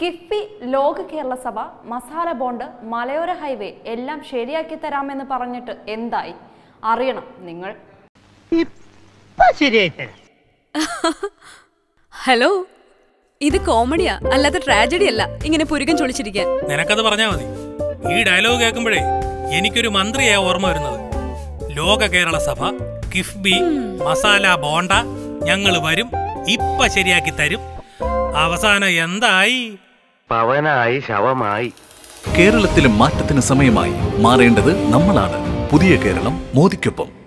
കിഫ്ബി ലോക കേരള സഭ മസാല ബോണ്ട് മലയോര ഹൈവേ എല്ലാം ശരിയാക്കി തരാമെന്ന് പറഞ്ഞിട്ട് എന്തായി? അറിയണം നിങ്ങൾ. ഹലോ ഇത് കോമഡിയാ അല്ലാതെ ട്രാജഡി അല്ല ഇങ്ങനെ പുരുകൻ ചൊളിച്ചിരിക്കാൻ. നിനക്കത് പറഞ്ഞാ മതി. ഈ ഡയലോഗ് കേൾക്കുമ്പോഴേ എനിക്കൊരു മന്ത്രിയാ ഓർമ്മ വരുന്നത്. ലോക കേരള സഭ കിഫ്ബി മസാല ബോണ്ട ഞങ്ങൾ വരും ഇപ്പ ശരിയാക്കി തരും. അവസാനം എന്തായി? പവനായി ശവമായി. കേരളത്തിലും മാറ്റത്തിന് സമയമായി മാറേണ്ടത് നമ്മളാണ്. പുതിയ കേരളം മോദിക്കൊപ്പം.